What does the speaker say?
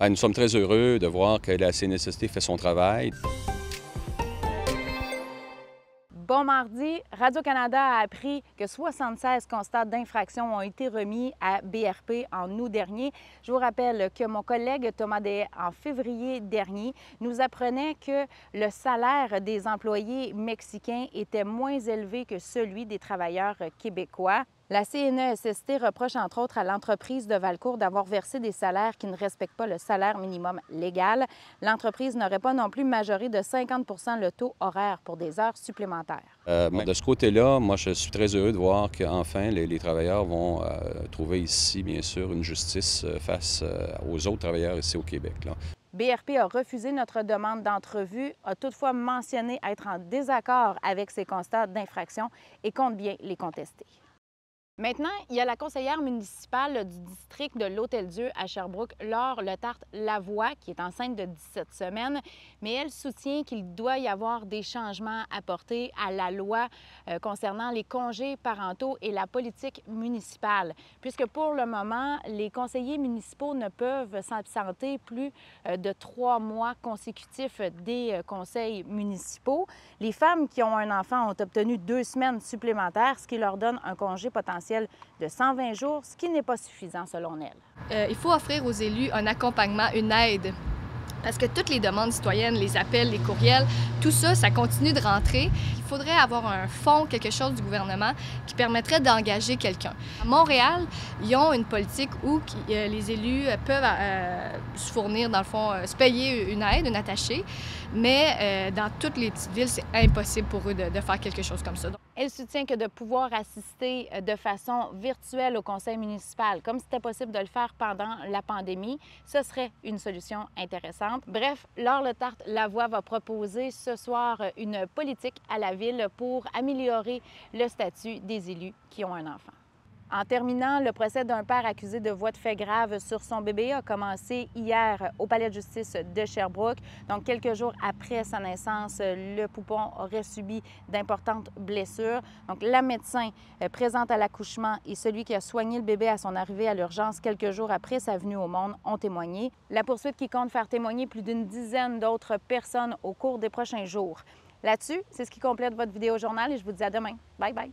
Ben, nous sommes très heureux de voir que la CNSST fait son travail. Bon mardi, Radio-Canada a appris que 76 constats d'infraction ont été remis à BRP en août dernier. Je vous rappelle que mon collègue Thomas Day, en février dernier, nous apprenait que le salaire des employés mexicains était moins élevé que celui des travailleurs québécois. La CNESST reproche entre autres à l'entreprise de Valcourt d'avoir versé des salaires qui ne respectent pas le salaire minimum légal. L'entreprise n'aurait pas non plus majoré de 50% le taux horaire pour des heures supplémentaires. Euh, de ce côté-là, moi, je suis très heureux de voir qu'enfin, les, travailleurs vont euh, trouver ici, bien sûr, une justice euh, face aux autres travailleurs ici au Québec. BRP a refusé notre demande d'entrevue, a toutefois mentionné être en désaccord avec ces constats d'infraction et compte bien les contester. Maintenant, il y a la conseillère municipale du district de l'Hôtel-Dieu à Sherbrooke, Laure Le Tarte Lavoie, qui est enceinte de 17 semaines, mais elle soutient qu'il doit y avoir des changements apportés à la loi euh, concernant les congés parentaux et la politique municipale, puisque pour le moment, les conseillers municipaux ne peuvent s'absenter plus euh, de trois mois consécutifs des euh, conseils municipaux. Les femmes qui ont un enfant ont obtenu deux semaines supplémentaires, ce qui leur donne un congé potentiel de 120 jours, ce qui n'est pas suffisant selon elle. Euh, il faut offrir aux élus un accompagnement, une aide. Parce que toutes les demandes citoyennes, les appels, les courriels, tout ça, ça continue de rentrer. Il faudrait avoir un fonds, quelque chose du gouvernement qui permettrait d'engager quelqu'un. À Montréal, ils ont une politique où euh, les élus peuvent euh, se fournir, dans le fond, se payer une aide, une attachée, mais dans toutes les petites villes, c'est impossible pour eux de, faire quelque chose comme ça. Elle soutient que de pouvoir assister euh, de façon virtuelle au conseil municipal, comme c'était possible de le faire pendant la pandémie, ce serait une solution intéressante. Bref, Laure Le Tarte Lavoie va proposer ce soir une politique à la ville pour améliorer le statut des élus qui ont un enfant. En terminant, le procès d'un père accusé de voies de fait grave sur son bébé a commencé hier au palais de justice de Sherbrooke. Donc, quelques jours après sa naissance, le poupon aurait subi d'importantes blessures. Donc, la médecin euh, présente à l'accouchement et celui qui a soigné le bébé à son arrivée à l'urgence quelques jours après sa venue au monde ont témoigné. La poursuite qui compte faire témoigner plus d'une dizaine d'autres personnes au cours des prochains jours. Là-dessus, c'est ce qui complète votre vidéo journal et je vous dis à demain. Bye bye.